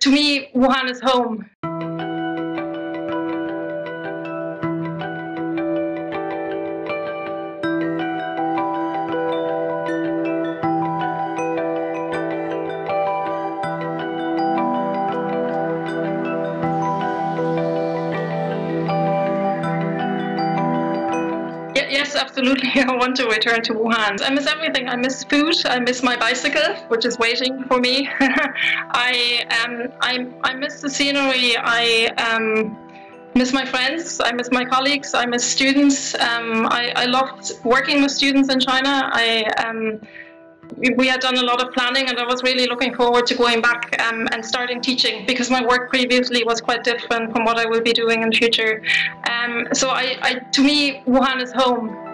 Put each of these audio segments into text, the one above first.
to me, Wuhan is home. Yes, absolutely. I want to return to Wuhan. I miss everything. I miss food. I miss my bicycle, which is waiting for me. I um, I I miss the scenery. I um, miss my friends. I miss my colleagues. I miss students. Um, I I loved working with students in China. I um, we had done a lot of planning and I was really looking forward to going back um, and starting teaching because my work previously was quite different from what I will be doing in the future. Um, so I, I, to me, Wuhan is home.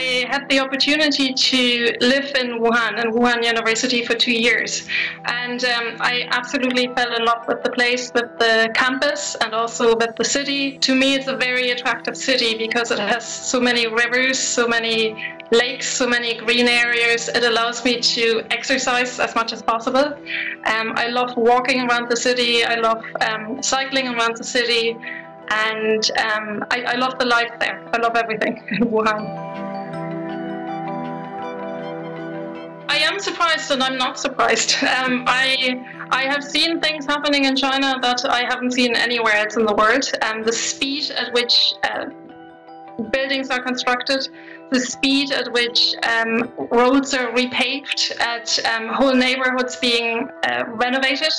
I had the opportunity to live in Wuhan and Wuhan University for two years, and um, I absolutely fell in love with the place, with the campus, and also with the city. To me, it's a very attractive city because it has so many rivers, so many lakes, so many green areas. It allows me to exercise as much as possible. Um, I love walking around the city. I love um, cycling around the city. And um, I, I love the life there. I love everything in Wuhan. Am surprised and I'm not surprised. Um, I I have seen things happening in China that I haven't seen anywhere else in the world. Um, the speed at which uh, buildings are constructed, the speed at which um, roads are repaved, at um, whole neighborhoods being uh, renovated.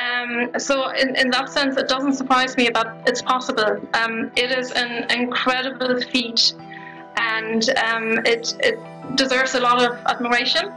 Um, so in, in that sense, it doesn't surprise me that it's possible. Um, it is an incredible feat and um, it, it deserves a lot of admiration.